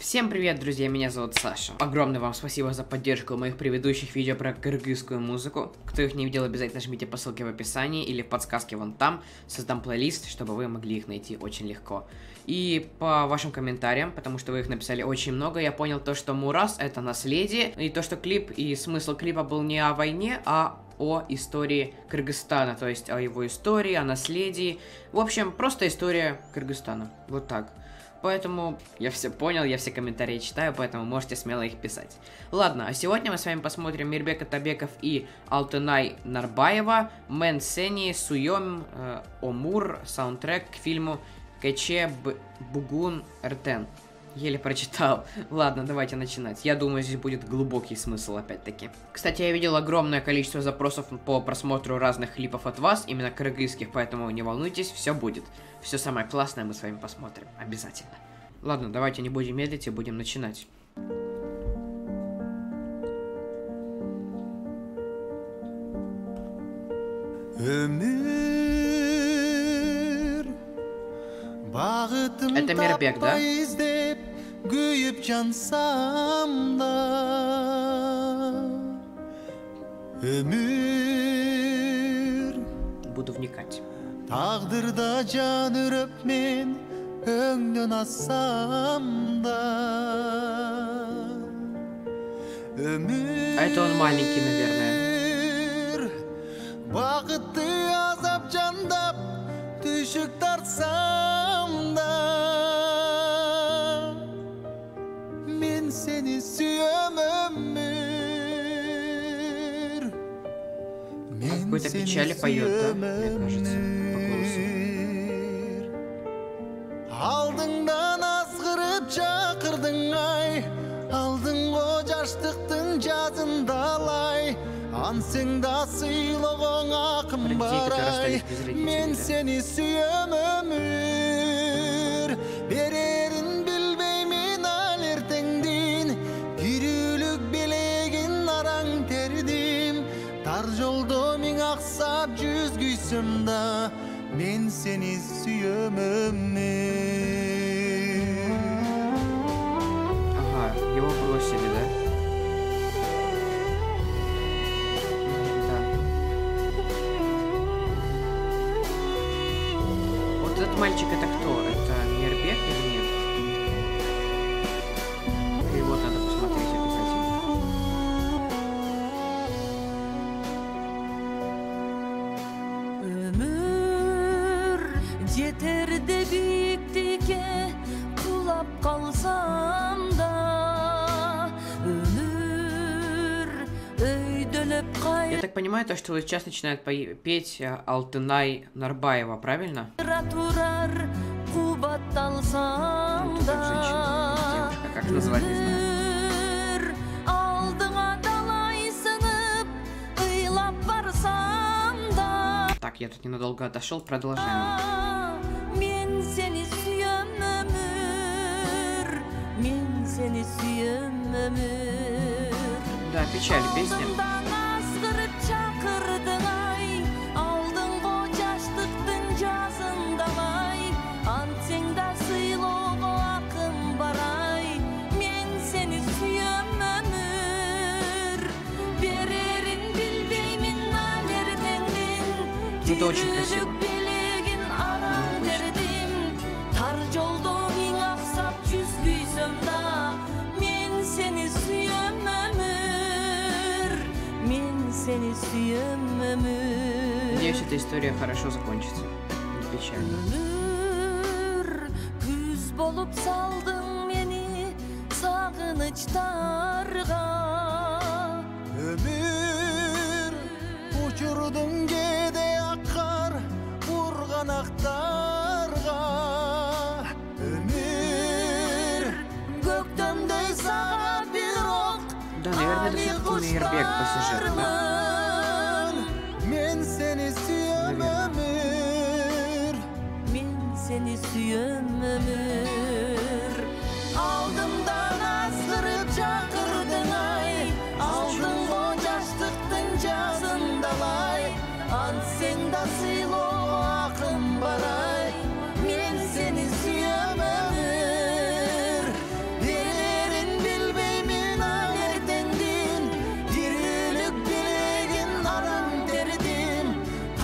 Всем привет, друзья, меня зовут Саша. Огромное вам спасибо за поддержку моих предыдущих видео про кыргызскую музыку. Кто их не видел, обязательно жмите по ссылке в описании или в подсказке вон там. Создам плейлист, чтобы вы могли их найти очень легко. И по вашим комментариям, потому что вы их написали очень много, я понял то, что Мурас это наследие, и то, что клип и смысл клипа был не о войне, а о истории Кыргызстана, то есть о его истории, о наследии. В общем, просто история Кыргызстана. Вот так. Поэтому я все понял, я все комментарии читаю, поэтому можете смело их писать. Ладно, а сегодня мы с вами посмотрим Мирбек Атабеков и Алтынай Нарбаева, Мен сени сүйөм, э, Өмүр, саундтрек к фильму Кече бүгүн эртең. Еле прочитал. Ладно, давайте начинать. Я думаю, здесь будет глубокий смысл опять-таки. Кстати, я видел огромное количество запросов по просмотру разных клипов от вас, именно кыргызских, поэтому не волнуйтесь, все будет. Все самое классное мы с вами посмотрим. Обязательно. Ладно, давайте не будем медлить и будем начинать. Это Мирбек, да? күйіп жансам да өмір Буду вникать. тағдырда жан үріп мен өңнен ассам да өмір А это он маленький, наверное. бақытты азап жандап түйшік Какой-то печали поет, да, мне кажется, по голосу. алдыңдан азғырып шақырдың ай алдың ғой жаштықтың жазын далай ансеңда сыйлығың ақын бар ай мен сені сүйемін өмір да мен сені сүйем өмір Ага, его бросили, да? Да. Вот этот мальчик это кто? Это Мирбек или нет? жетерде биіктікке құлап қалсам да өмір өйдөлеп Я так понимаю, то, что вот сейчас начинает пой- петь э, Алтынай Нарбаева, правильно? қайра тұрар қубатталсам Ну, да как женщина, девушка, как назвать, не знаю. өмір алдыңа талай сынып ыйлап барсам да Так, я тут ненадолго отошел, продолжаем. seni suyum ömür Da biçer bizim Azdırıp çakırdın ay. Aldın kocaştıktın cazında vay. Antında sıylığın akın baray. Men seni suyum ömür Bererin bilbeymin nalerden Gidocuk kısım Надеюсь, эта история хорошо закончится. Не печально. өмір күз болып салдың мені сағыныштарға өмір ұшырдың кеде аққар ақтарға өмір көктемдей саған Да, наверное, это все-таки Мейербек по сюжету, да? мен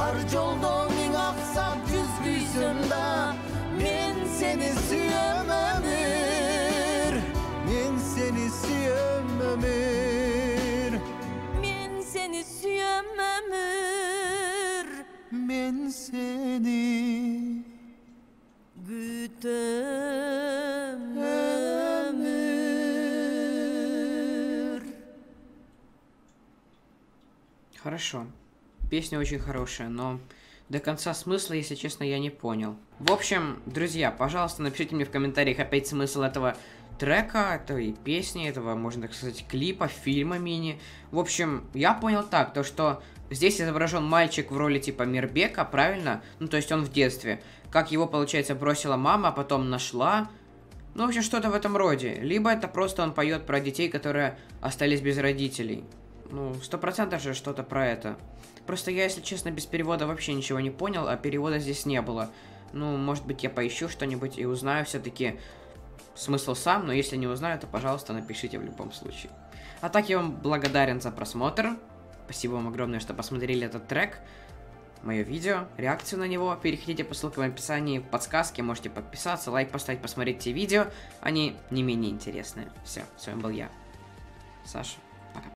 Harc oldun aksak güz yüzümde Men seni suyum ömür seni suyum ömür seni suyum ömür seni Gütüm ömür Хорошо. Песня очень хорошая, но до конца смысла, если честно, я не понял. В общем, друзья, пожалуйста, напишите мне в комментариях опять смысл этого трека, этой песни, этого, можно так сказать, клипа, фильма мини. В общем, я понял так, то что здесь изображен мальчик в роли типа Мирбека, правильно? Ну, то есть он в детстве. Как его, получается, бросила мама, а потом нашла. Ну, в общем, что-то в этом роде. Либо это просто он поет про детей, которые остались без родителей. Ну, сто процентов же что-то про это. Просто я, если честно, без перевода вообще ничего не понял, а перевода здесь не было. Ну, может быть, я поищу что-нибудь и узнаю все-таки смысл сам, но если не узнаю, то, пожалуйста, напишите в любом случае. А так я вам благодарен за просмотр. Спасибо вам огромное, что посмотрели этот трек мое видео, реакцию на него. Переходите по ссылкам в описании, подсказке, можете подписаться, лайк поставить, посмотреть те видео. Они не менее интересные. Все, с вами был я, Саша.